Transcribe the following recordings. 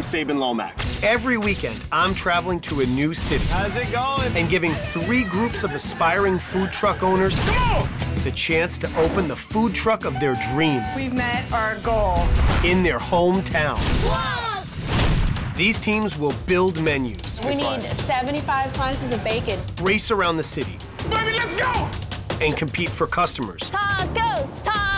I'm Sabin Lomax. Every weekend, I'm traveling to a new city How's it going? and giving three groups of aspiring food truck owners the chance to open the food truck of their dreams We've met our goal. in their hometown. These teams will build menus, We need 75 slices of bacon. race around the city, Baby, let's go! and compete for customers Tacos, tacos.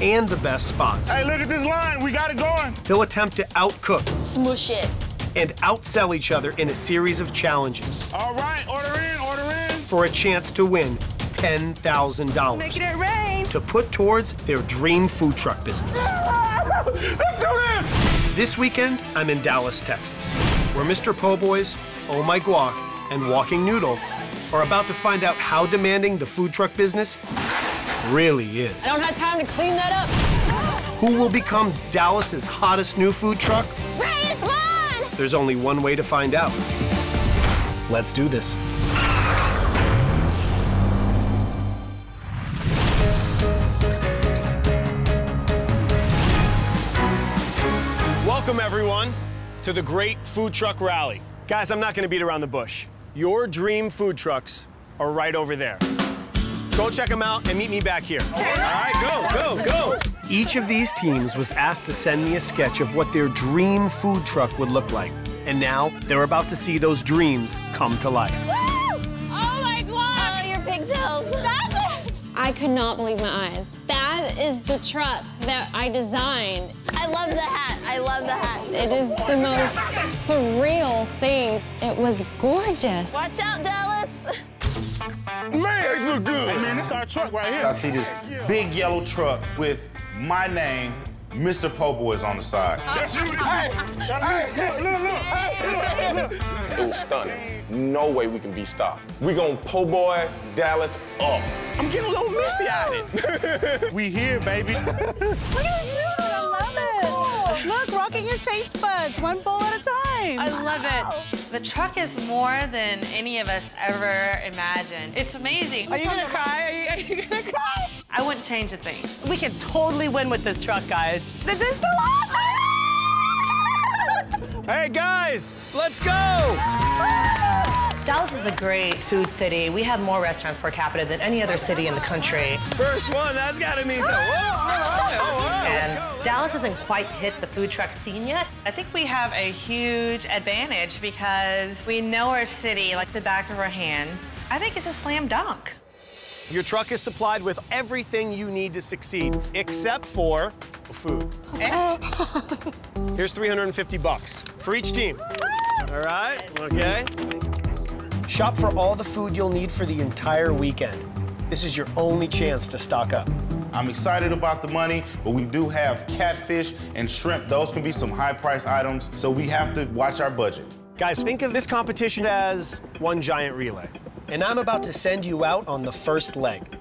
And the best spots. Hey, look at this line. We got it going. They'll attempt to outcook Smush it. and outsell each other in a series of challenges All right, order in, order in. for a chance to win $10,000 Making it rain. to put towards their dream food truck business. Let's do this. This weekend, I'm in Dallas, Texas, where Mr. Po' Boys, Oh My Guac, and Walking Noodle are about to find out how demanding the food truck business really is. I don't have time to clean that up. Who will become Dallas's hottest new food truck? Ryan, come on! There's only one way to find out. Let's do this. Welcome, everyone, to the Great Food Truck Rally. Guys, I'm not going to beat around the bush. Your dream food trucks are right over there. Go check them out and meet me back here. All right, go, go, go. Each of these teams was asked to send me a sketch of what their dream food truck would look like. And now they're about to see those dreams come to life. Woo! Oh my god! Oh, your pigtails. That's it! I could not believe my eyes. That is the truck that I designed. I love the hat. I love the hat. It is the most surreal thing. It was gorgeous. Watch out, Dallas. Man, it look good. Hey, man, this our truck right here. I see this big yellow truck with my name, Mr. Po' Boys on the side. That's you. Hey, hey, look, look, look. Hey, look, look. It was stunning. No way we can be stopped. We gonna po' boy Dallas up. I'm getting a little misty-eyed. we here, baby. Look at this Look, rocket your taste buds, one bowl at a time. I love it. The truck is more than any of us ever imagined. It's amazing. Are you gonna cry? Are you, are you gonna cry? I wouldn't change a thing. We can totally win with this truck, guys. This is so awesome! Hey, guys, let's go. Dallas is a great food city. We have more restaurants per capita than any other city in the country. First one, that's gotta mean something. Whoa, all right, all right, let's And go. Dallas hasn't quite hit the food truck scene yet. I think we have a huge advantage because we know our city like the back of our hands. I think it's a slam dunk. Your truck is supplied with everything you need to succeed, except for food. Eh? Here's 350 bucks for each team. All right, okay. Shop for all the food you'll need for the entire weekend. This is your only chance to stock up. I'm excited about the money, but we do have catfish and shrimp. Those can be some high-priced items, so we have to watch our budget. Guys, think of this competition as one giant relay. And I'm about to send you out on the first leg.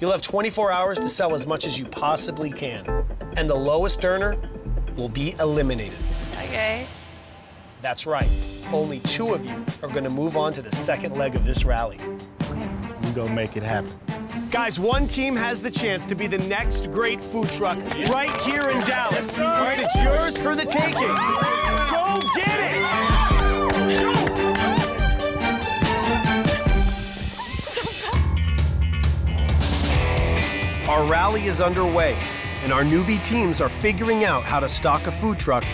You'll have 24 hours to sell as much as you possibly can. And the lowest earner will be eliminated. Okay. That's right. Only two of you are going to move on to the second leg of this rally. We're gonna make it happen. Guys, one team has the chance to be the next great food truck right here in Dallas. All right, it's yours for the taking. Go get it! Our rally is underway, and our newbie teams are figuring out how to stock a food truck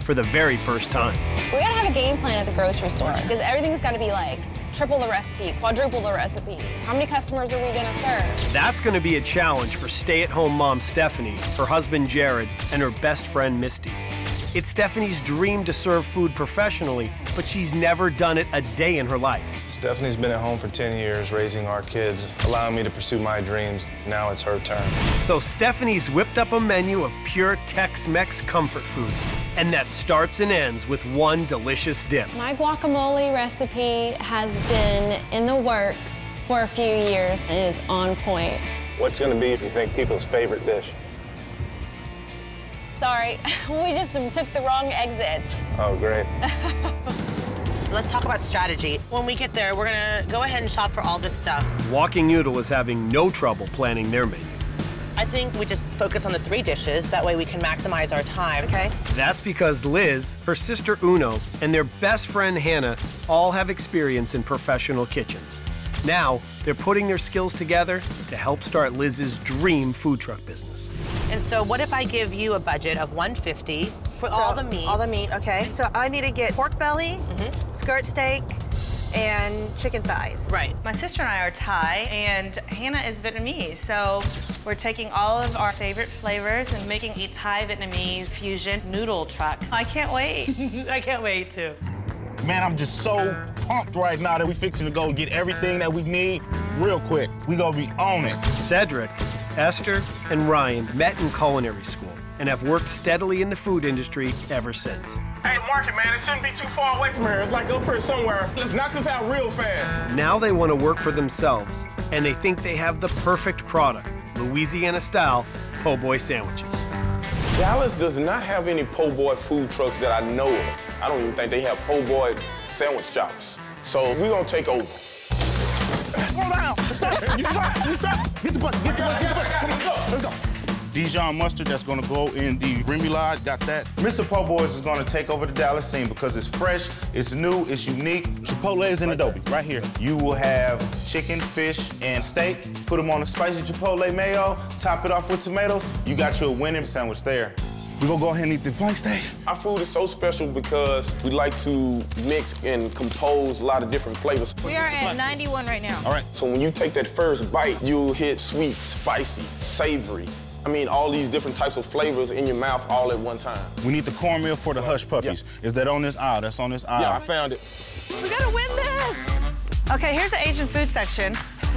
for the very first time. We gotta have a game plan at the grocery store because everything's gotta be like triple the recipe, quadruple the recipe. How many customers are we gonna serve? That's going to be a challenge for stay at home mom Stephanie, her husband Jared, and her best friend Misty. It's Stephanie's dream to serve food professionally, but she's never done it a day in her life. Stephanie's been at home for 10 years raising our kids, allowing me to pursue my dreams. Now it's her turn. So Stephanie's whipped up a menu of pure Tex-Mex comfort food, and that starts and ends with one delicious dip. My guacamole recipe has been in the works for a few years and it is on point. What's gonna be, if you think, people's favorite dish? Sorry, we just took the wrong exit. Oh, great. Let's talk about strategy. When we get there, we're gonna go ahead and shop for all this stuff. Walking Noodle is having no trouble planning their menu. I think we just focus on the three dishes. That way we can maximize our time. Okay. That's because Liz, her sister Uno, and their best friend Hannah all have experience in professional kitchens. Now, they're putting their skills together to help start Liz's dream food truck business. And so what if I give you a budget of 150 for all the meat? All the meat, okay. So I need to get pork belly, mm-hmm. skirt steak, and chicken thighs. Right. My sister and I are Thai, and Hannah is Vietnamese. So we're taking all of our favorite flavors and making a Thai Vietnamese fusion noodle truck. I can't wait. I can't wait to. Man, I'm just so pumped right now that we fixing to go get everything that we need real quick. We gonna be on it. Cedric, Esther, and Ryan met in culinary school and have worked steadily in the food industry ever since. Hey, market man, it shouldn't be too far away from here. It's like up here somewhere. Let's knock this out real fast. Now they want to work for themselves, and they think they have the perfect product Louisiana style po' boy sandwiches. Dallas does not have any po' boy food trucks that I know of. I don't even think they have po' boy sandwich shops. So we're gonna take over. Slow down. Stop. You stop. You stop. Get the button. Get the button. Get the button. Come on, go. Let's go. Dijon mustard that's gonna go in the remoulade, got that. Mr. Po' Boys is gonna take over the Dallas scene because it's fresh, it's new, it's unique. Chipotle is in adobo, right here. You will have chicken, fish, and steak. Put them on a spicy chipotle mayo, top it off with tomatoes. You got your winning sandwich there. We gonna go ahead and eat the flank steak. Our food is so special because we like to mix and compose a lot of different flavors. We are at 91 right now. All right. So when you take that first bite, you'll hit sweet, spicy, savory. I mean, all these different types of flavors in your mouth all at one time. We need the cornmeal for the hush puppies. Is that on this aisle? That's on this aisle. Yeah, I found it. We gotta win this. Okay, here's the Asian food section.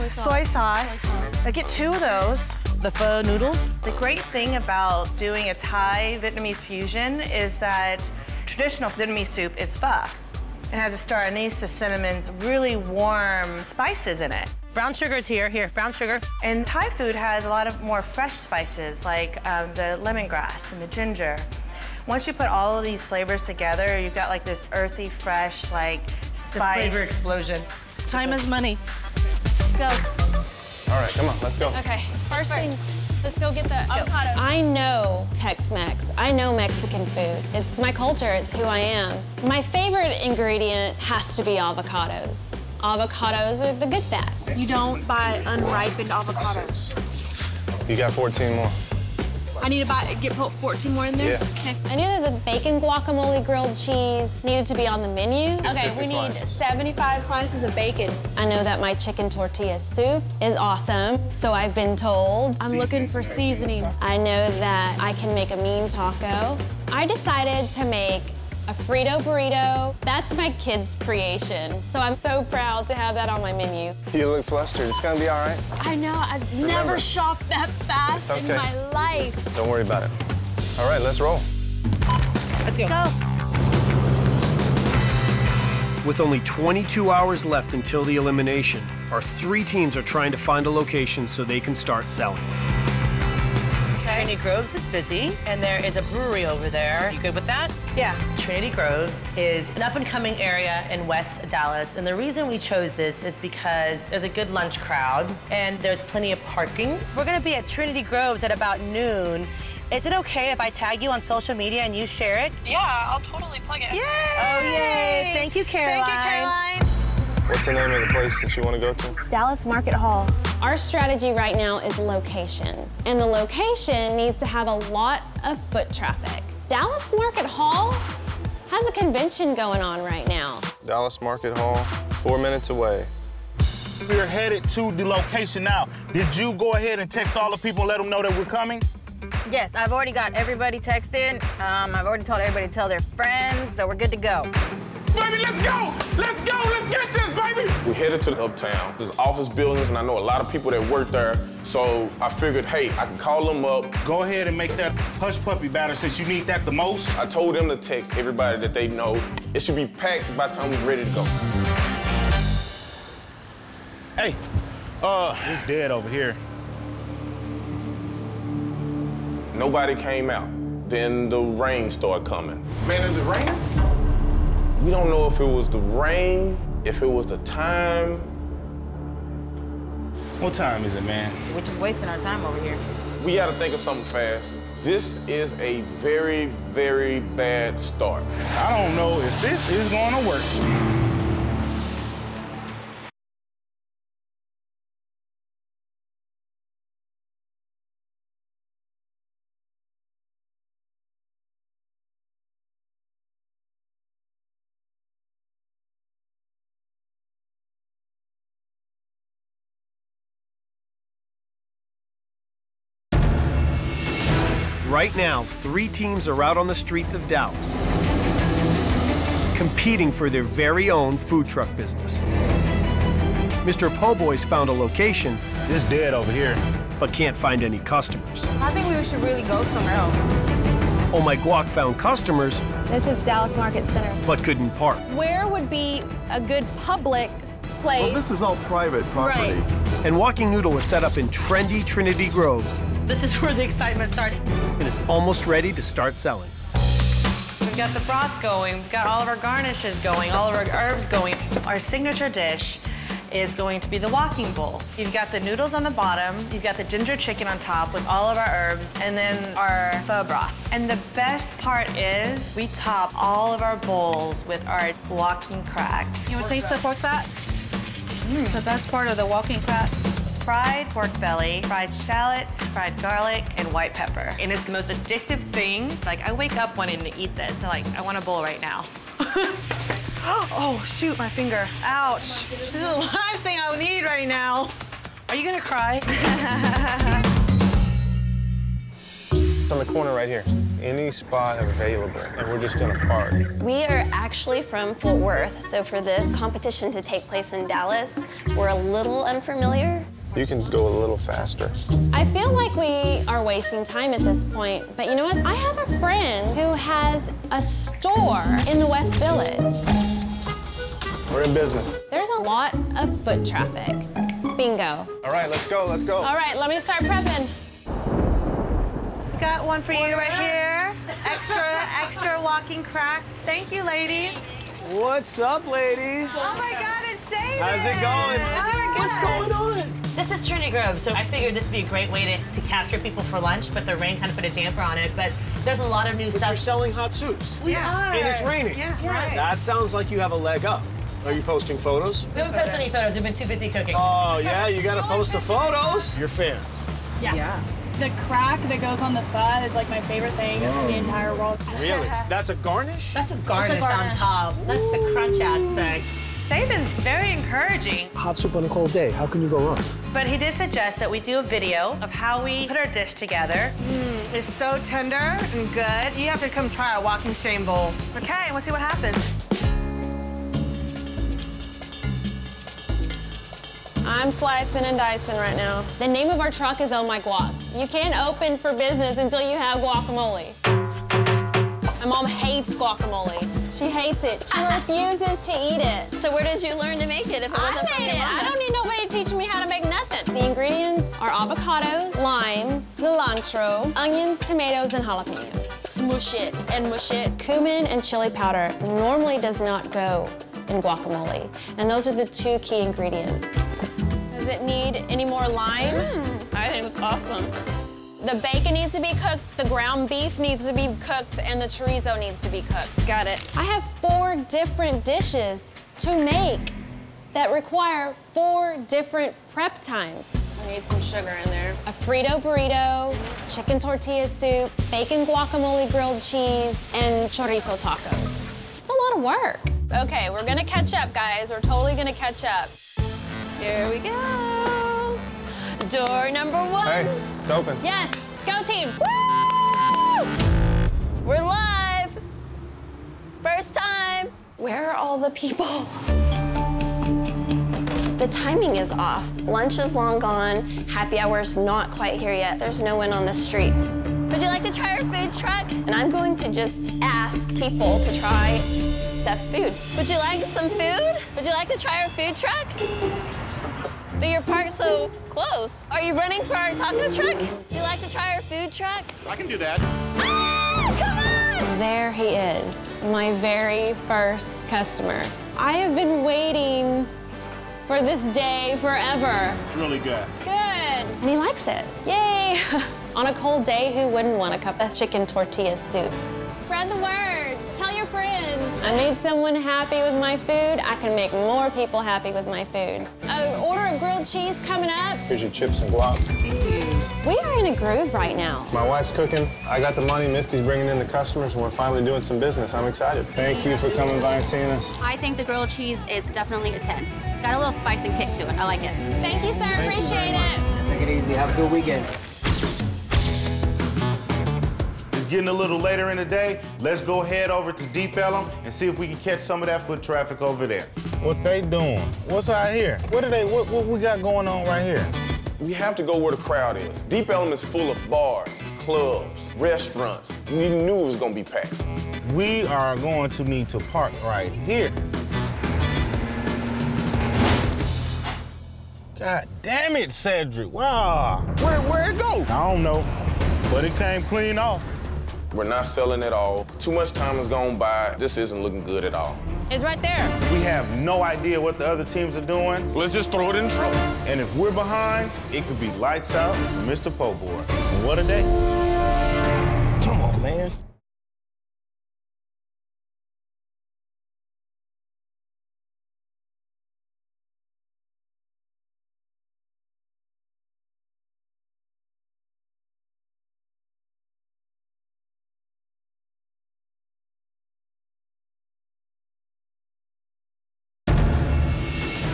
Soy sauce. I get two of those. The pho noodles? The great thing about doing a Thai Vietnamese fusion is that traditional Vietnamese soup is pho. It has a star anise, the cinnamon's really warm spices in it. Brown sugar's here. Here, brown sugar. And Thai food has a lot of more fresh spices like um, the lemongrass and the ginger. Once you put all of these flavors together, you've got like this earthy, fresh, like spice. Flavor explosion. Time is money. Let's go. All right, come on, let's go. Okay, first things, let's go get the avocado. I know Tex-Mex. I know Mexican food. It's my culture, it's who I am. My favorite ingredient has to be avocados. Avocados are the good fat. You don't buy unripened avocados. You got 14 more. I need to buy get put 14 more in there. Yeah. Okay. I knew that the bacon guacamole grilled cheese needed to be on the menu. Okay, 50 we need slices. 75 slices of bacon. I know that my chicken tortilla soup is awesome, so I've been told. I'm looking for seasoning. I know that I can make a mean taco. I decided to make a Frito burrito. That's my kid's creation, so I'm so proud to have that on my menu. You look flustered. It's gonna be all right. I know, I've Remember. never shopped that fast It's in my life. Don't worry about it. All right, let's roll. Let's go. Go. With only 22 hours left until the elimination, our three teams are trying to find a location so they can start selling. Trinity Groves is busy, and there is a brewery over there. You good with that? Yeah. Trinity Groves is an up-and-coming area in West Dallas, and the reason we chose this is because there's a good lunch crowd, and there's plenty of parking. We're gonna be at Trinity Groves at about noon. Is it okay if I tag you on social media and you share it? Yeah, I'll totally plug it. Yay! Oh, yay. Thank you, Caroline. Thank you, Caroline. What's the name of the place that you want to go to? Dallas Market Hall. Our strategy right now is location, and the location needs to have a lot of foot traffic. Dallas Market Hall has a convention going on right now. Dallas Market Hall, four minutes away. We're headed to the location now. Did you go ahead and text all the people and let them know that we're coming? Yes, I've already got everybody texted. Um, I've already told everybody to tell their friends, so we're good to go. Baby, let's go. Let's go. Headed to the uptown. There's office buildings, and I know a lot of people that work there. So I figured, hey, I can call them up. Go ahead and make that hush puppy batter since you need that the most. I told them to text everybody that they know. It should be packed by the time we're ready to go. Hey, uh, it's dead over here. Nobody came out. Then the rain started coming. Man, is it raining? We don't know if it was the rain, if it was the time. What time is it, man? We're just wasting our time over here. We gotta think of something fast. This is a very, very bad start. I don't know if this is gonna work. Right now, three teams are out on the streets of Dallas, competing for their very own food truck business. Mr. Po' Boy's found a location. It's dead over here. But can't find any customers. I think we should really go somewhere else. Oh My Guac found customers, This is Dallas Market Center. but couldn't park. Where would be a good public place? Well, this is all private property. Right. And Walking Noodle is set up in trendy Trinity Groves This is where the excitement starts. and it's almost ready to start selling. We've got the broth going, we've got all of our garnishes going, all of our herbs going. Our signature dish is going to be the walking bowl. You've got the noodles on the bottom, you've got the ginger chicken on top with all of our herbs, and then our pho broth. And the best part is we top all of our bowls with our walking crack. You want to taste the pork fat? It's the best part of the walking crack. Fried pork belly, fried shallots, fried garlic, and white pepper. And it's the most addictive thing. Like, I wake up wanting to eat this. like, I want a bowl right now. oh, shoot, my finger. Ouch. This is the last thing I would need right now. Are you gonna cry? It's on the corner right here. Any spot available, and we're just gonna park. We are actually from Fort Worth, so for this competition to take place in Dallas, we're a little unfamiliar. You can go a little faster. I feel like we are wasting time at this point, but you know what? I have a friend who has a store in the West Village. We're in business. There's a lot of foot traffic. Bingo. All right, let's go, let's go. All right, let me start prepping. Got one for you right here. Extra, extra walking crack. Thank you, ladies. What's up, ladies? Oh my God, it's David. How's it going? What's going on? This is Trinity Grove, so I figured this would be a great way to, to capture people for lunch, but the rain kind of put a damper on it. But there's a lot of new But stuff. you're selling hot soups. We are. And it's raining. Yeah, right. That sounds like you have a leg up. Are you posting photos? We haven't posted any photos. We've been too busy cooking. Oh, yeah, you gotta post the photos. Your fans. Yeah. The crack that goes on the pho is like my favorite thing in the oh. entire world. Really? That's a garnish? That's a garnish, on top. That's the crunch aspect. Sabin's very encouraging, Hot soup on a cold day. How can you go wrong? but he did suggest that we do a video of how we put our dish together. Mmm, it's so tender and good. You have to come try our walking shame bowl. Okay, we'll see what happens. I'm slicing and dicing right now. The name of our truck is Oh My Guac. You can't open for business until you have guacamole. My mom hates guacamole. She hates it. She refuses to eat it. So where did you learn to make it if it I wasn't from made it. I don't need nobody teaching me how to make nothing. The ingredients are avocados, limes, cilantro, onions, tomatoes, and jalapenos. Mush it and mush it. Cumin and chili powder normally does not go in guacamole. And those are the two key ingredients. Does it need any more lime? Hmm. I think it's awesome. The bacon needs to be cooked, the ground beef needs to be cooked, and the chorizo needs to be cooked. Got it. I have four different dishes to make that require four different prep times. I need some sugar in there. A Frito burrito, chicken tortilla soup, bacon guacamole grilled cheese, and chorizo tacos. It's a lot of work. Okay, we're gonna catch up, guys. We're totally gonna catch up. Here we go. Door number one. Hey, it's open. Yes, go team. We're live. First time. Where are all the people? The timing is off. Lunch is long gone. Happy hour's not quite here yet. There's no one on the street. Would you like to try our food truck? And I'm going to just ask people to try Steph's food. Would you like some food? Would you like to try our food truck? But you're parked so close. Are you running for our taco truck? Would you like to try our food truck? I can do that. Ah, come on! There he is, my very first customer. I have been waiting for this day forever. It's really good. Good. And he likes it. Yay. On a cold day, who wouldn't want a cup of chicken tortilla soup? Spread the word. Tell your friends. I made someone happy with my food. I can make more people happy with my food. An order of grilled cheese coming up. Here's your chips and guac. We are in a groove right now. My wife's cooking. I got the money. Misty's bringing in the customers, and we're finally doing some business. I'm excited. Thank you for coming by and seeing us. I think the grilled cheese is definitely a 10. Got a little spice and kick to it. I like it. Thank you, sir. Thank Appreciate very it. Take it easy. Have a good weekend. Getting a little later in the day. Let's go head over to Deep Ellum and see if we can catch some of that foot traffic over there. What they doing? What's out here? What are they? What, what we got going on right here? We have to go where the crowd is. Deep Ellum is full of bars, clubs, restaurants. We knew it was gonna be packed. We are going to need to park right here. God damn it, Cedric. Wow. Where, where it go? I don't know, but it came clean off. We're not selling at all. Too much time has gone by. This isn't looking good at all. It's right there. We have no idea what the other teams are doing. Let's just throw it in trouble. And if we're behind, it could be lights out Mr. Po Boy. What a day.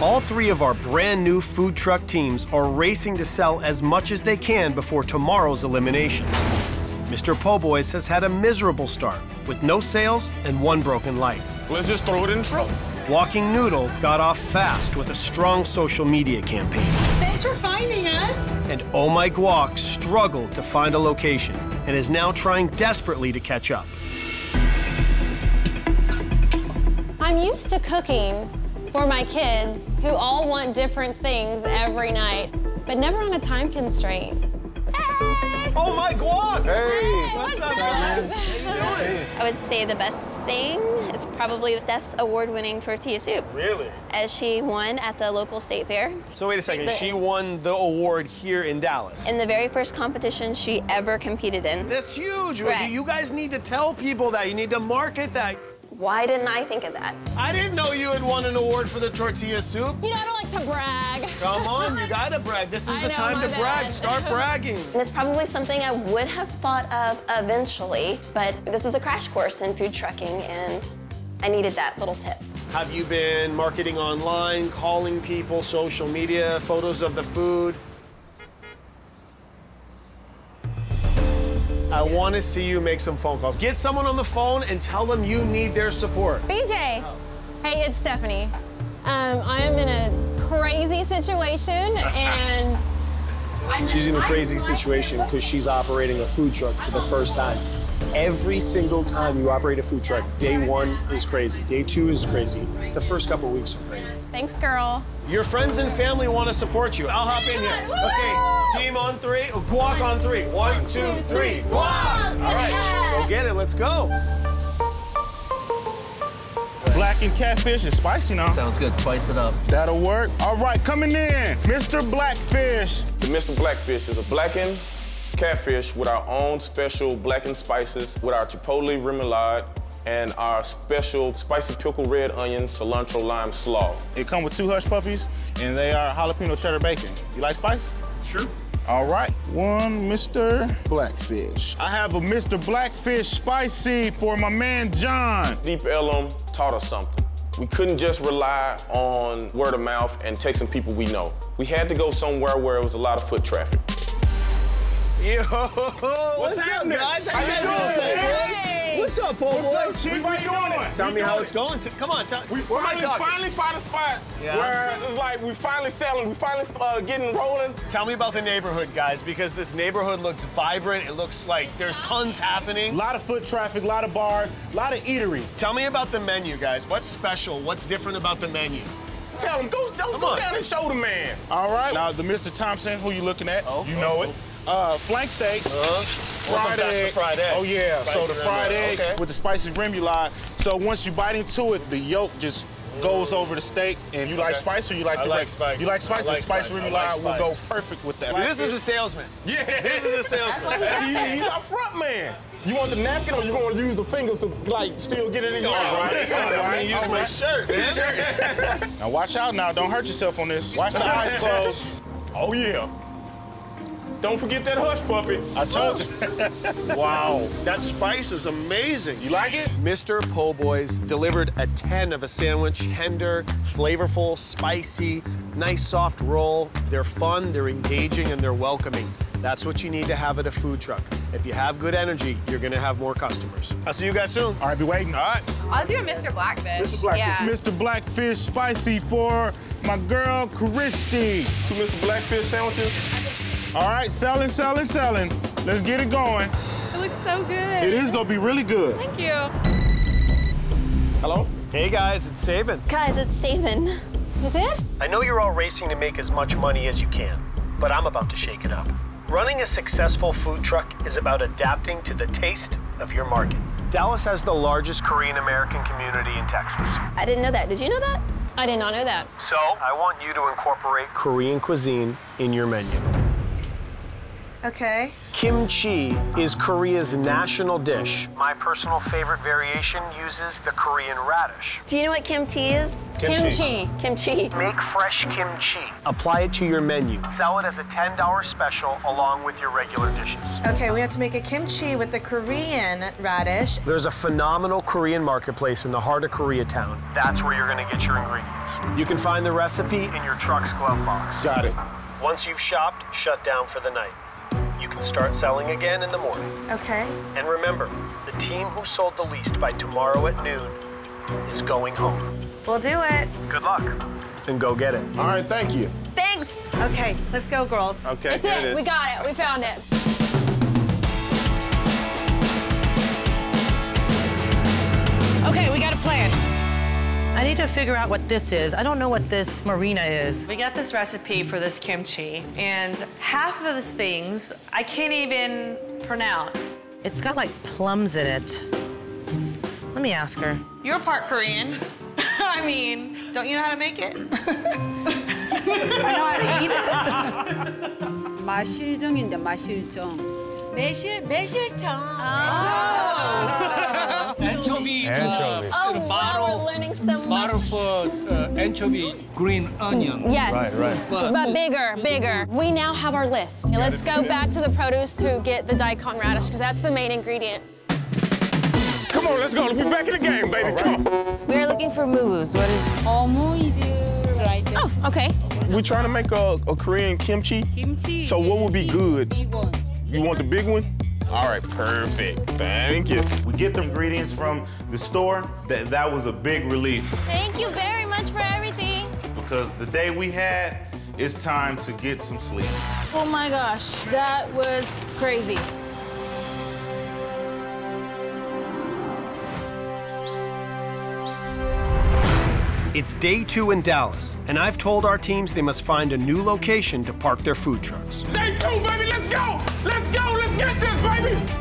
All three of our brand new food truck teams are racing to sell as much as they can before tomorrow's elimination. Mr. Po' Boys has had a miserable start with no sales and one broken light. Let's just throw it in trouble. Walking Noodle got off fast with a strong social media campaign. Thanks for finding us. And Oh My Guac struggled to find a location and is now trying desperately to catch up. I'm used to cooking for my kids who all want different things every night, but never on a time constraint. Hey! Oh my guac! Hey, what's, up, guys? guys? I would say the best thing is probably Steph's award-winning tortilla soup. Really? As she won at the local state fair. So wait a second, The- she won the award here in Dallas. In the very first competition she ever competed in. That's huge. Right. You guys need to tell people that. You need to market that. Why didn't I think of that? I didn't know you had won an award for the tortilla soup. You know, I don't like to brag. Come on, you gotta brag. This is I the know, time my to brag. Start bragging. And it's probably something I would have thought of eventually, but this is a crash course in food trucking and I needed that little tip. Have you been marketing online, calling people, social media, photos of the food? I want to see you make some phone calls. Get someone on the phone and tell them you need their support. BJ, hey, it's Stephanie. Um, I am in a crazy situation and She's in a crazy situation because she's operating a food truck for the first time. Every single time you operate a food truck, day one is crazy, day two is crazy, the first couple weeks are crazy. thanks, girl. Your friends and family want to support you. I'll hop in here. Okay, team on three, uh, guac on three. One, two, three, guac! All right, go get it, let's go. Blackened catfish is spicy now. Sounds good. Spice it up. That'll work. All right, coming in, Mr. Blackfish. The Mr. Blackfish is a blackened catfish with our own special blackened spices, with our chipotle remoulade, and our special spicy pickle red onion cilantro lime slaw. It come with two hush puppies, and they are jalapeno cheddar bacon. You like spice? Sure. All right, one Mr. Blackfish. I have a Mr. Blackfish spicy for my man John. Deep Ellum taught us something. We couldn't just rely on word of mouth and texting people we know. We had to go somewhere where it was a lot of foot traffic. Yo, what's, up, happening? guys? How, How you you guys doing, doing, man? boys? What's up, po' What's up, boys? Chief? How you doing? Tell We me how it's it. going. T- Come on, tell We where am I finally, talking? finally found a spot Yeah. where it's like we finally selling, we finally uh, getting rolling. Tell me about the neighborhood, guys, because this neighborhood looks vibrant. It looks like there's tons happening. A lot of foot traffic, a lot of bars, a lot of eateries. Tell me about the menu, guys. What's special? What's different about the menu? Tell them, go, go, Come go down and show the man. All right. Now, the Mr. Thompson, who you looking at, Oh, you oh, know oh. it. Uh, flank steak, Uh, fried egg. fried egg. Oh, yeah. so the fried remoulade, egg okay. with the spicy remoulade. So once you bite into it, the yolk just goes over the steak. And you like spice or you like I the like spice. You like spice? I like the spice, spice. really I like will go perfect with that. See, this is a salesman. Yeah. This is a salesman. He- He's our front man. You want the napkin or you gonna use the fingers to like still get it in your All eye? right, all right, use my right. shirt, man. Now watch out now. Don't hurt yourself on this. Watch the eyes closed. Oh yeah. Don't forget that hush puppy. I told you. Wow, that spice is amazing. You like it? Mr. Po' Boys delivered a 10 of a sandwich. Tender, flavorful, spicy, nice soft roll. They're fun, they're engaging, and they're welcoming. That's what you need to have at a food truck. If you have good energy, you're gonna have more customers. I'll see you guys soon. All right, be waiting. All right. I'll do a Mr. Blackfish. Mr. Blackfish, Yeah. Mr. Blackfish spicy for my girl Christy. Two Mr. Blackfish sandwiches. All right, selling, selling, selling. Let's get it going. It looks so good. It is gonna be really good. Thank you. Hello? Hey guys, it's Sabin. Guys, it's Sabin. Is it? I know you're all racing to make as much money as you can, but I'm about to shake it up. Running a successful food truck is about adapting to the taste of your market. Dallas has the largest Korean American community in Texas. I didn't know that. Did you know that? I did not know that. So, I want you to incorporate Korean cuisine in your menu. Okay. Kimchi is Korea's national dish. My personal favorite variation uses the Korean radish. Do you know what kimchi is? Kimchi. Kimchi. Make fresh kimchi. Apply it to your menu. Sell it as a $10 special along with your regular dishes. Okay, we have to make a kimchi with the Korean radish. There's a phenomenal Korean marketplace in the heart of Koreatown. That's where you're gonna get your ingredients. You can find the recipe in your truck's glove box. Got it. Once you've shopped, shut down for the night. You can start selling again in the morning. Okay. And remember, the team who sold the least by tomorrow at noon is going home. We'll do it. Good luck. And go get it. All right, thank you. Thanks. Okay, let's go, girls. Okay, It's here it. it is. We got it. We found it. I need to figure out what this is. I don't know what this marina is. We got this recipe for this kimchi, and half of the things I can't even pronounce. It's got like plums in it. Let me ask her. You're part Korean. I mean, don't you know how to make it? I know how to eat it. 마실정인데 마실정. 매실 매실청. anchovy. Anchovy. Uh, oh, bottle, wow, we're learning so much. Bottle for uh, anchovy green onion. Yes. Right, right. But, but bigger, bigger. We now have our list. Now let's go back to the produce to get the daikon radish, because that's the main ingredient. Come on, let's go. Let's be back in the game, baby. Right. Come on. We're looking for muus. What is oh, omuidu? Right there. Oh, okay. We're trying to make a, a Korean kimchi. Kimchi. So what would be good? You want the big one? All right, perfect. Thank you. We get the ingredients from the store. That that was a big relief Thank you very much for everything. because the day we had, it's time to get some sleep. Oh my gosh, that was crazy. It's day two in Dallas, and I've told our teams they must find a new location to park their food trucks. Day two, baby. Let's go. Let's go. Let's get this, baby.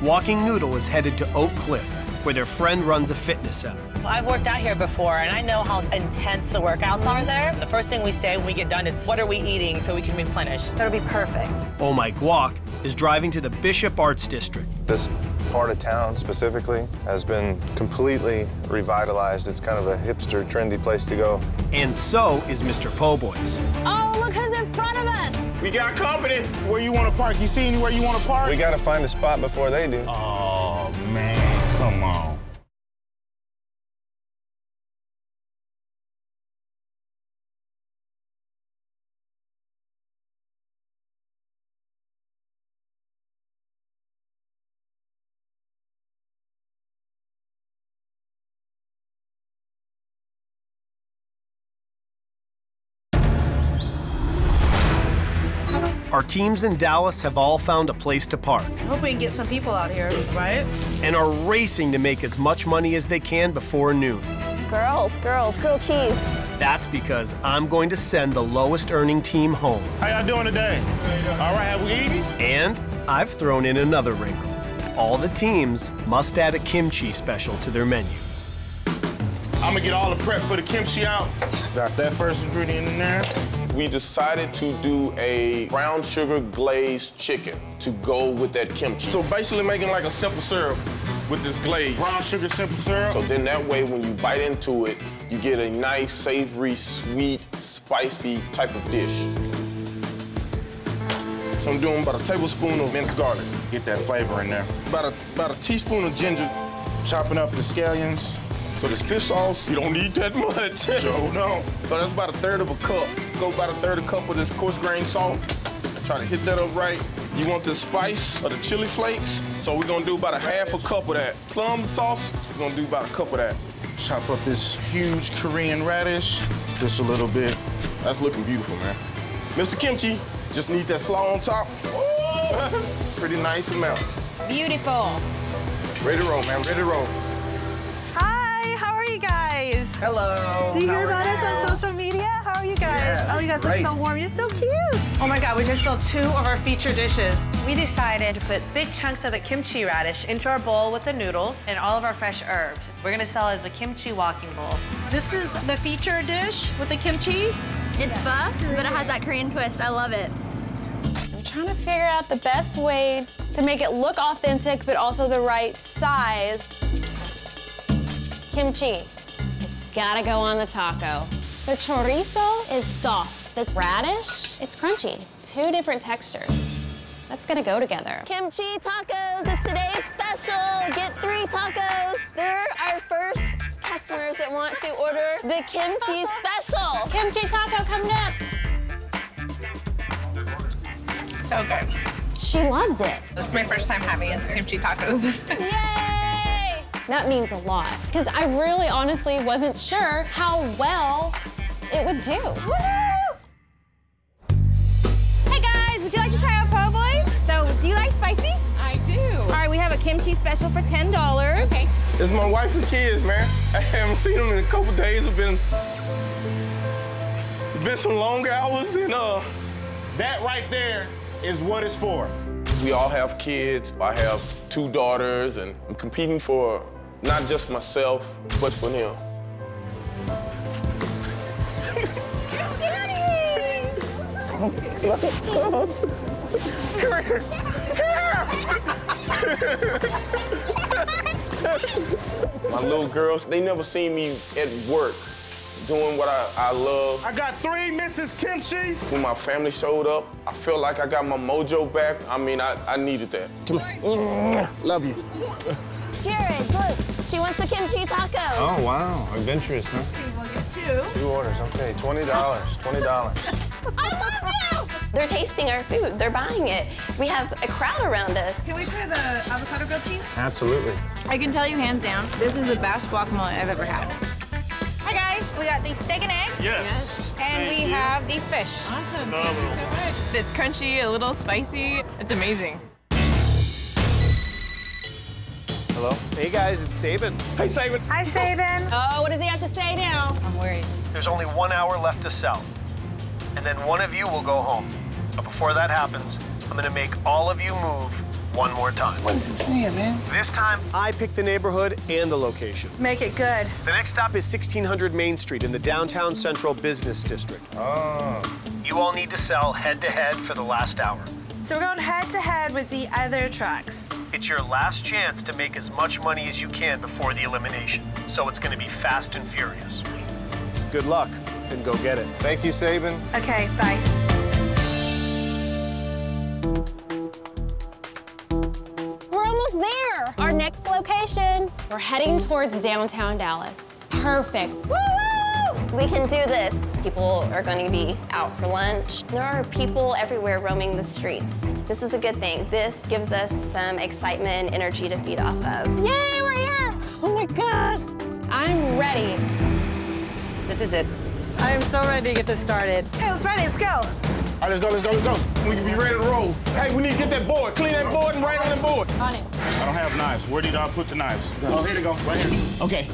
Walking Noodle is headed to Oak Cliff, where their friend runs a fitness center. I've worked out here before, and I know how intense the workouts are there. The first thing we say when we get done is, what are we eating so we can replenish? That'll be perfect. Oh My Guac is driving to the Bishop Arts District. This part of town specifically has been completely revitalized. It's kind of a hipster, trendy place to go. And so is Mr. Po' Boys. Oh, look who's in front of us. We got company. Where you want to park? You see anywhere you want to park? We got to find a spot before they do. Oh teams in Dallas have all found a place to park I hope we can get some people out here. Right? and are racing to make as much money as they can before noon. Girls, girls, grilled cheese. That's because I'm going to send the lowest earning team home. How y'all doing today? All right, have we eaten? And I've thrown in another wrinkle. All the teams must add a kimchi special to their menu. I'm gonna get all the prep for the kimchi out. Got that first ingredient in there. We decided to do a brown sugar glazed chicken to go with that kimchi. So basically making like a simple syrup with this glaze. Brown sugar simple syrup. So then that way, when you bite into it, you get a nice, savory, sweet, spicy type of dish. So I'm doing about a tablespoon of minced garlic. Get that flavor in there. About a, about a teaspoon of ginger. Chopping up the scallions. So this fish sauce, you don't need that much. Sure no. So that's about a third of a cup. Go about a third of a cup of this coarse grain salt. Try to hit that up right. You want the spice of the chili flakes? So we're gonna do about a half a cup of that. Plum sauce, we're gonna do about a cup of that. Chop up this huge Korean radish. Just a little bit. That's looking beautiful, man. Mr. Kimchi, just need that slaw on top. Pretty nice amount. Beautiful. Ready to roll, man, ready to roll. Guys? Hello. Do you How hear about you? us on social media? How are you guys? Yeah, oh, you guys great. look so warm. You're so cute. Oh my God, we just filled two of our feature dishes. We decided to put big chunks of the kimchi radish into our bowl with the noodles and all of our fresh herbs. We're gonna sell it as the kimchi walking bowl. This is the feature dish with the kimchi. It's pho, but it has that Korean twist. I love it. I'm trying to figure out the best way to make it look authentic, but also the right size. Kimchi. It's gotta go on the taco. The chorizo is soft. The radish, it's crunchy. Two different textures. That's gonna go together. Kimchi tacos, it's today's special. Get three tacos. They're our first customers that want to order the kimchi special. Kimchi taco coming up. So good. She loves it. That's my first time having kimchi tacos. Yay! That means a lot, because I really honestly wasn't sure how well it would do. Hey guys, would you like to try our po' boys? So, do you like spicy? I do. All right, we have a kimchi special for $10. Okay. It's my wife and kids, man. I haven't seen them in a couple days. It's been, it's been some long hours, and uh, That right there is what it's for. We all have kids. I have two daughters, and I'm competing for not just myself, but for them. My little girls, they never seen me at work doing what I, I love. I got three Mrs. Kimchi's. When my family showed up, I felt like I got my mojo back. I mean, I, I needed that. Come here. Mm, love you. Jared, look, she wants the kimchi tacos. Oh, wow. Adventurous, huh? We'll get two. Two orders. Okay, $20. $20. I love you! They're tasting our food. They're buying it. We have a crowd around us. Can we try the avocado grilled cheese? Absolutely. I can tell you hands down, this is the best guacamole I've ever had. Hi guys, we got the steak and eggs. Yes. And we have the fish. Awesome. Thank you so much. It's crunchy, a little spicy. It's amazing. Hello? Hey guys, it's Sabin. Hey, Sabin. Hi, Sabin. Oh, what does he have to say now? I'm worried. There's only one hour left to sell. And then one of you will go home. But before that happens, I'm gonna make all of you move one more time. What is it saying, man? This time, I pick the neighborhood and the location. Make it good. The next stop is 1600 Main Street in the downtown central business district. Oh. You all need to sell head to head for the last hour. So we're going head to head with the other trucks. It's your last chance to make as much money as you can before the elimination. So it's gonna be fast and furious. Good luck, and go get it. Thank you, Sabin. Okay, bye. Almost there. Our next location, we're heading towards downtown Dallas. Perfect. Woo woo! We can do this. People are going to be out for lunch. There are people everywhere roaming the streets. This is a good thing. This gives us some excitement and energy to feed off of. Yay, we're here! Oh my gosh! I'm ready. This is it. I am so ready to get this started. Okay, let's ready. Let's go. All right, let's go, let's go, let's go. We can be ready to roll. Hey, we need to get that board. Clean that board and right on the board. On it. I don't have knives. Where did I put the knives? Oh, here they go, right here. Okay.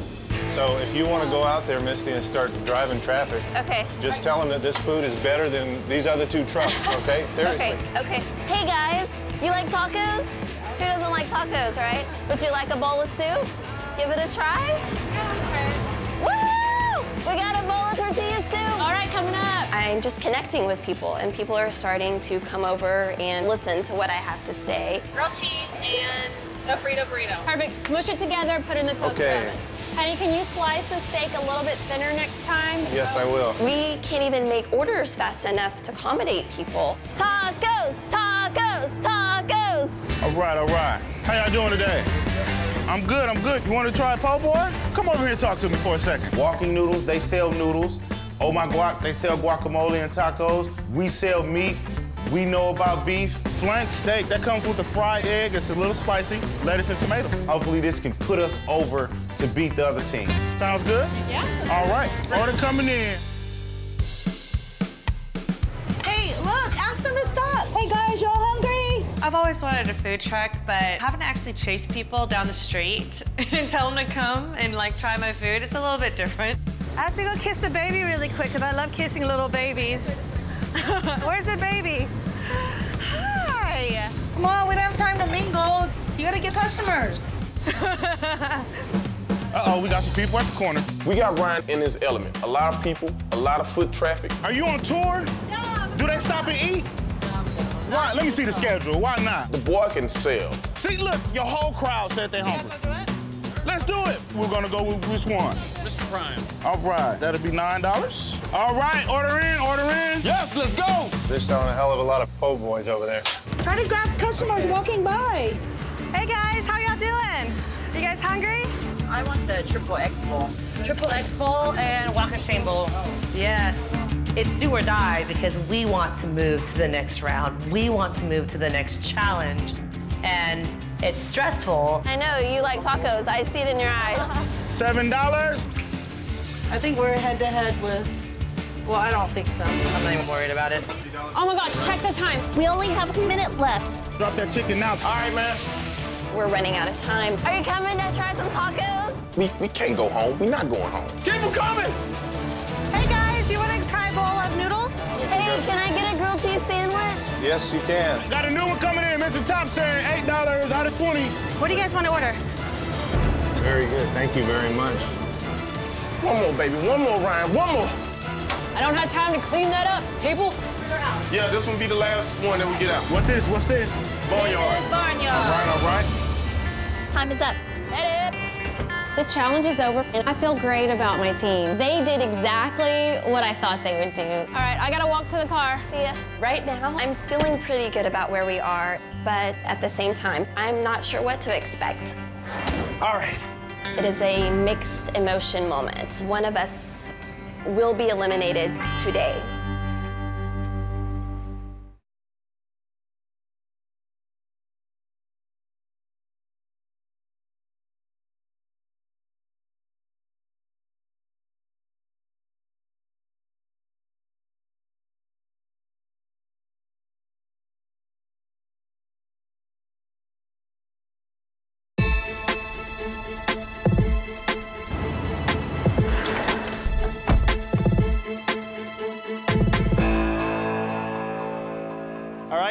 So if you want to go out there, Misty, and start driving traffic, Okay. just tell them that this food is better than these other two trucks, okay? Seriously. Okay, okay. Hey guys, you like tacos? Who doesn't like tacos, right? Would you like a bowl of soup? Give it a try? Yeah, I'll try it. Woo! We got a bowl of tortilla soup. All right, coming up. I'm just connecting with people, and people are starting to come over and listen to what I have to say. Grilled cheese and a Frito burrito. Perfect. Smush it together, put it in the toaster Okay. oven. Honey, can you slice the steak a little bit thinner next time? Yes, I will. We can't even make orders fast enough to accommodate people. Tacos, tacos, tacos. All right, all right. How y'all doing today? I'm good, I'm good. You want to try po' boy? Come over here and talk to me for a second. Walking noodles, they sell noodles. Oh my guac, they sell guacamole and tacos. We sell meat. We know about beef. Flank steak, that comes with a fried egg. It's a little spicy. Lettuce and tomato. Hopefully this can put us over to beat the other teams. Sounds good? Yeah. All right, order coming in. Hey, look, ask them to stop. Hey guys, y'all hungry? I've always wanted a food truck, but having to actually chase people down the street and tell them to come and like try my food, it's a little bit different. I have to go kiss the baby really quick because I love kissing little babies. Where's the baby? Hi. Come on, we don't have time to mingle. You gotta get customers. Uh-oh, we got some people at the corner. We got Ryan in his element. A lot of people, a lot of foot traffic. Are you on tour? Do they stop and eat? Why? Let me see the schedule. Why not? The boy can sell. See, look, your whole crowd said they're hungry. Let's do it. We're gonna go with which one? Mr. Prime. All right, that'll be nine dollars. All right, order in, order in. Yes, let's go. They're selling a hell of a lot of po' boys over there. Try to grab customers walking by. Hey guys, how y'all doing? You guys hungry? I want the triple X bowl. Triple X bowl and Waka Shane bowl. Oh. Yes. It's do or die because we want to move to the next round. We want to move to the next challenge. And it's stressful. I know, you like tacos. I see it in your eyes. Seven dollars. I think we're head to head with. Well, I don't think so. I'm not even worried about it. Oh my gosh, check the time. We only have two minutes left. Drop that chicken now. All right, man. We're running out of time. Are you coming to try some tacos? We, we can't go home. We're not going home. Keep them coming. Hey guys, you want to try get a grilled cheese sandwich? Yes, you can. Got a new one coming in. Mr. Thompson, eight dollars out of twenty. What do you guys want to order? Very good. Thank you very much. One more, baby. One more, Ryan. One more. I don't have time to clean that up, people. Yeah, this one be the last one that we get out. What this? What's this? Barnyard. Barnyard. All right, all right. Time is up. Edit. The challenge is over, and I feel great about my team. They did exactly what I thought they would do. All right, I gotta walk to the car. Yeah, right now I'm feeling pretty good about where we are, but at the same time, I'm not sure what to expect. All right. It is a mixed emotion moment. One of us will be eliminated today.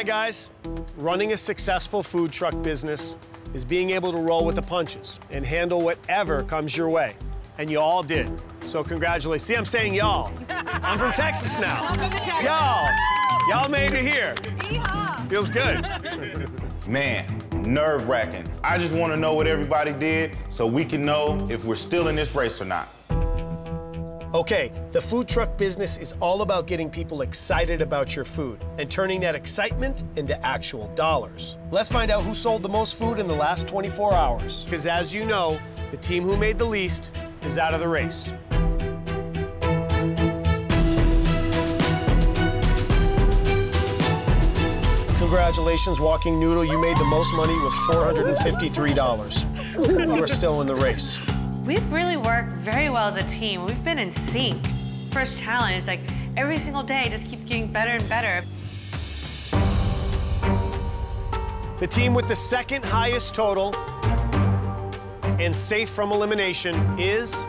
Right, guys, running a successful food truck business is being able to roll with the punches and handle whatever comes your way. And you all did. So congratulations. See, I'm saying y'all. I'm from Texas now. Y'all. Y'all made it here. Feels good. Man, nerve wracking. I just want to know what everybody did so we can know if we're still in this race or not. Okay, the food truck business is all about getting people excited about your food and turning that excitement into actual dollars. Let's find out who sold the most food in the last 24 hours. Because as you know, the team who made the least is out of the race. Congratulations, Walking Noodle. You made the most money with $453. You are still in the race. We've really worked very well as a team. We've been in sync. First challenge, like every single day just keeps getting better and better. The team with the second highest total and safe from elimination is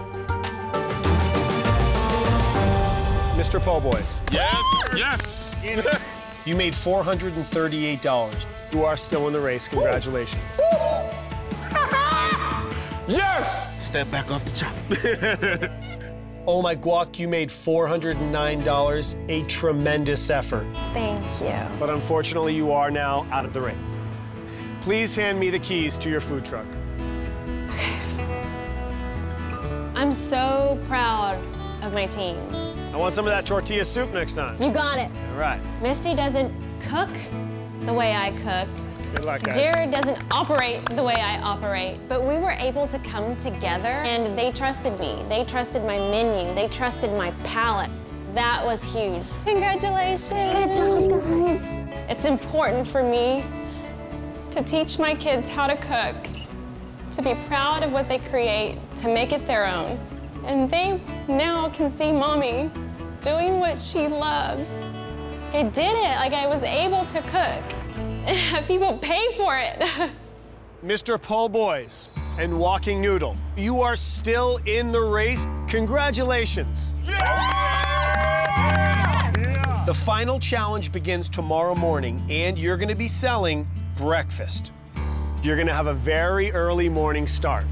Mr. Po Boys. Yes, yes. You made $438. You are still in the race. Congratulations. Yes! Step back off the top. Oh my guac, you made $409. A tremendous effort. Thank you. But unfortunately, you are now out of the race. Please hand me the keys to your food truck. Okay. I'm so proud of my team. I want some of that tortilla soup next time. You got it. All right. Misty doesn't cook the way I cook. Good luck, guys. Jared doesn't operate the way I operate, but we were able to come together and they trusted me. They trusted my menu. They trusted my palate. That was huge. Congratulations. Good job, guys. It's important for me to teach my kids how to cook, to be proud of what they create, to make it their own. And they now can see mommy doing what she loves. I did it, like I was able to cook and have people pay for it. Mr. Po' Boys and Walking Noodle, you are still in the race. Congratulations. The final challenge begins tomorrow morning, and you're gonna be selling breakfast. You're gonna have a very early morning start.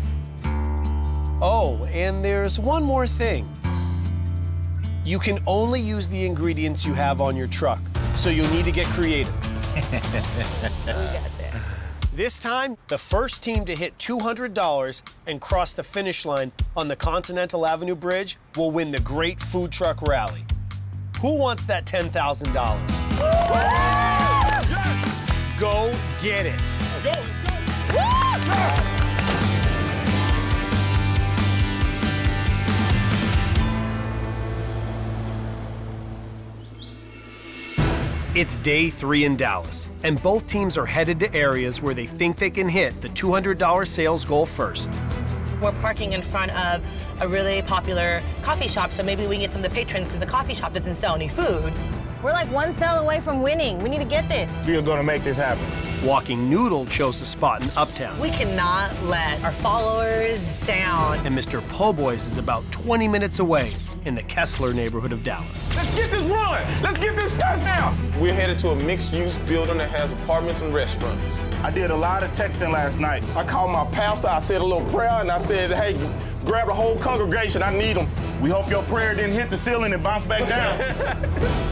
Oh, and there's one more thing. You can only use the ingredients you have on your truck, so you'll need to get creative. This time, the first team to hit $200 and cross the finish line on the Continental Avenue Bridge will win the Great Food Truck Rally. Who wants that $10,000? Go get it. It's day three in Dallas, and both teams are headed to areas where they think they can hit the $200 sales goal first. We're parking in front of a really popular coffee shop, so maybe we can get some of the patrons because the coffee shop doesn't sell any food. We're like one cell away from winning. We need to get this. We're gonna make this happen. Walking Noodle chose the spot in Uptown, We cannot let our followers down. and Mr. Po' Boys is about 20 minutes away in the Kessler neighborhood of Dallas. Let's get this run. Let's get this touchdown. We're headed to a mixed-use building that has apartments and restaurants. I did a lot of texting last night. I called my pastor. I said a little prayer, and I said, "Hey, grab the whole congregation. I need them." We hope your prayer didn't hit the ceiling and bounce back down.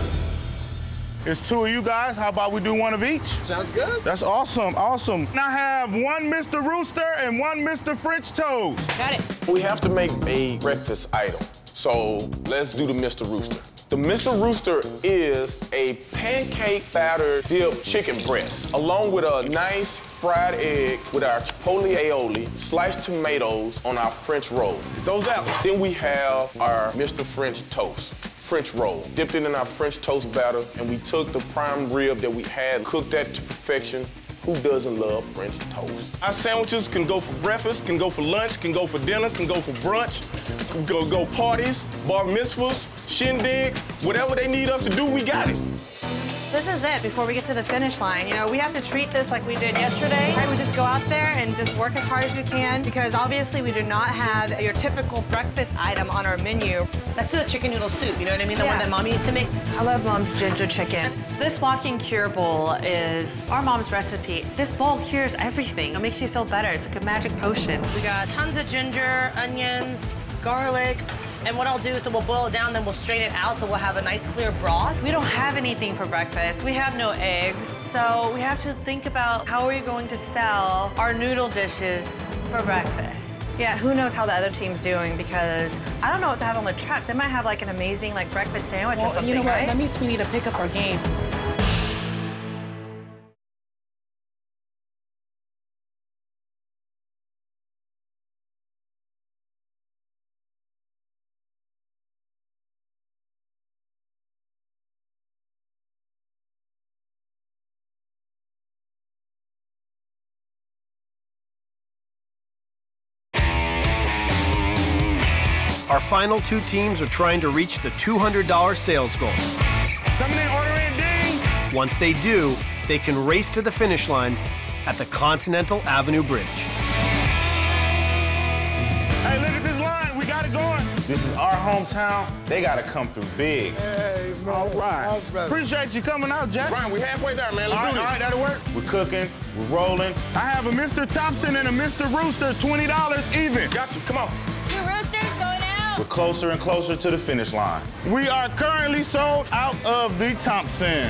It's two of you guys. How about we do one of each? Sounds good. That's awesome, awesome. And I have one Mr. Rooster and one Mr. French Toast. Got it. We have to make a breakfast item. So let's do the Mr. Rooster. The Mr. Rooster is a pancake batter dipped chicken breast, along with a nice fried egg with our chipotle aioli, sliced tomatoes on our French roll. Those out. Then we have our Mr. French toast. French roll. Dipped it in our French toast batter, and we took the prime rib that we had, cooked that to perfection. Who doesn't love French toast? Our sandwiches can go for breakfast, can go for lunch, can go for dinner, can go for brunch, can go, go parties, bar mitzvahs, shindigs, whatever they need us to do, we got it. This is it before we get to the finish line. You know, we have to treat this like we did yesterday. Right? We just go out there and just work as hard as we can because obviously we do not have your typical breakfast item on our menu. Do a chicken noodle soup, you know what I mean? The one that mommy used to make. I love mom's ginger chicken. This walking cure bowl is our mom's recipe. This bowl cures everything. It makes you feel better. It's like a magic potion. We got tons of ginger, onions, garlic. And what I'll do is we'll boil it down, then we'll strain it out so we'll have a nice clear broth. We don't have anything for breakfast. We have no eggs. So we have to think about how are we going to sell our noodle dishes for breakfast. Yeah, who knows how the other team's doing because I don't know what they have on the truck. They might have like an amazing like breakfast sandwich or Well, something, you know what? right? That means we need to pick up our game. Final two teams are trying to reach the $200 sales goal. Coming in, ordering, ding. Once they do, they can race to the finish line at the Continental Avenue Bridge. Hey, look at this line. We got it going. This is our hometown. They got to come through big. Hey, man. All right. Appreciate you coming out, Jack. Brian, we're halfway there, man. Let's all right, do this. all right, that'll work. We're cooking, we're rolling. I have a Mr. Thompson and a Mr. Rooster, $20 even. Got you. Come on. We're closer and closer to the finish line. We are currently sold out of the Thompson.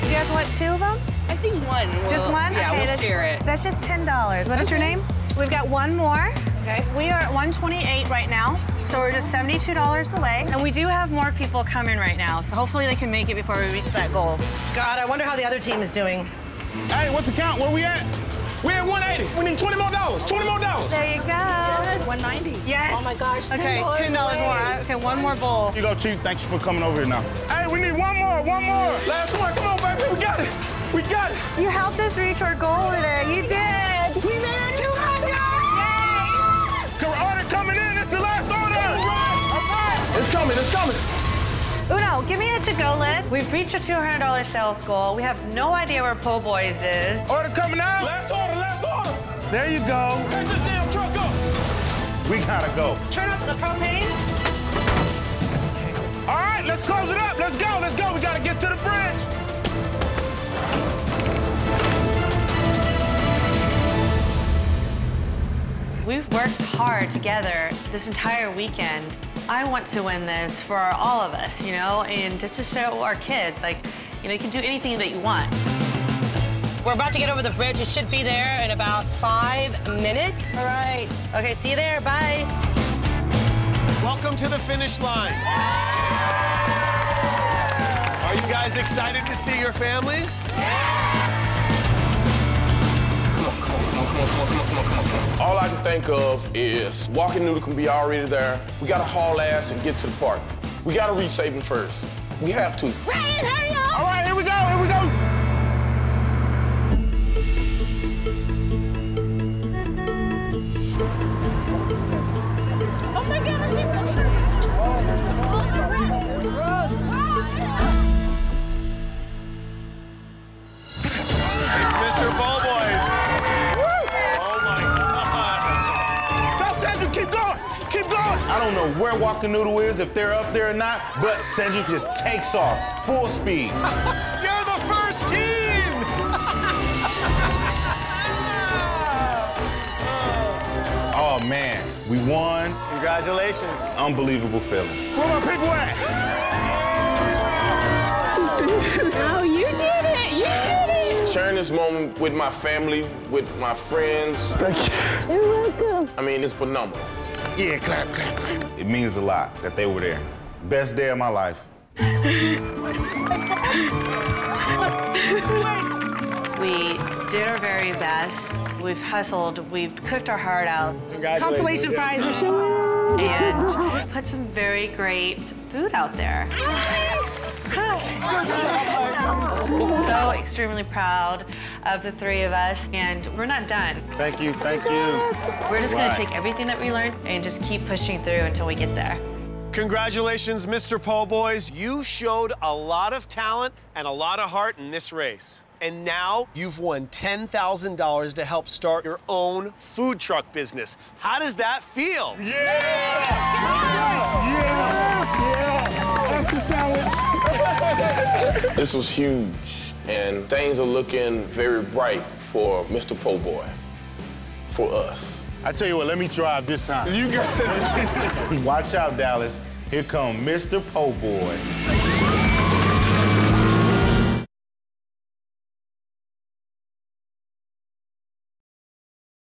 Do you guys want two of them? I think one. just one? Yeah, okay, we'll that's, share it. That's just ten dollars. What is your name? We've got one more. Okay. We are at 128 right now, so we're just $72 away. And we do have more people coming right now, so hopefully they can make it before we reach that goal. God, I wonder how the other team is doing. Hey, what's the count? Where are we at? We at 180. We need 20 more dollars. 20 more dollars. There you go. 190. Yes. Oh my gosh, 10 Okay, $10 more. Okay, one more bowl. Here you go, Chief. Thank you for coming over here now. Hey, we need one more, one more. Last one. Come on, baby. We got it. We got it. You helped us reach our goal today. You did. We made it 200. Come order coming in. It's the last order. All right. All right. It's coming, it's coming. Uno, give me a to-go lid. We've reached a $200 sales goal. We have no idea where Po' Boys is. Order coming out. Last order, last order. There you go. Pick this damn truck up. We gotta go. Turn up the propane. All right, let's close it up. Let's go. Let's go. We gotta get to the bridge. We've worked hard together this entire weekend. I want to win this for all of us, you know, and just to show our kids, like, you know, you can do anything that you want. We're about to get over the bridge. We should be there in about five minutes. All right. Okay, see you there. Bye. Welcome to the finish line. Are you guys excited to see your families? All I can think of is walking noodle can be already there. We gotta haul ass and get to the park. We gotta reach Sabin first. We have to. Ryan, hurry up! Don't know where Walking Noodle is, if they're up there or not, but Cedric just takes off full speed. You're the first team! Oh man, we won. Congratulations. Unbelievable feeling. Where my people at? Oh, you did it! You did it! Sharing this moment with my family, with my friends. Thank you. You're welcome. I mean, it's phenomenal. Yeah, clap, clap, clap. It means a lot that they were there. Best day of my life. We did our very best. We've hustled. We've cooked our heart out. Congratulations. Consolation prize. We're so and put some very great food out there. so extremely proud of the three of us, and we're not done. Thank you, thank you. We're just Right. gonna take everything that we learned and just keep pushing through until we get there. Congratulations, Mr. Po' Boys. You showed a lot of talent and a lot of heart in this race. And now you've won $10,000 to help start your own food truck business. How does that feel? Yeah! Yeah! Yeah! yeah. That's the challenge. this was huge, and things are looking very bright for Mr. Po' Boy, for us. I tell you what, let me drive this time. You got it. Watch out, Dallas. Here come Mr. Po' Boy.